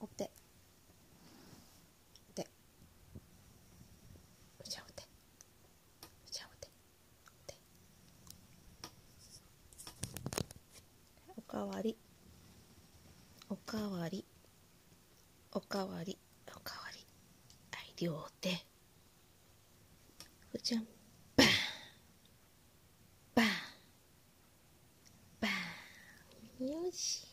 おて。お手おしゃお手おしゃお手おかわり。おかわり。おかわり。おかわり。はい両手。ふちゃん。バーン。バーン。バーン。よし。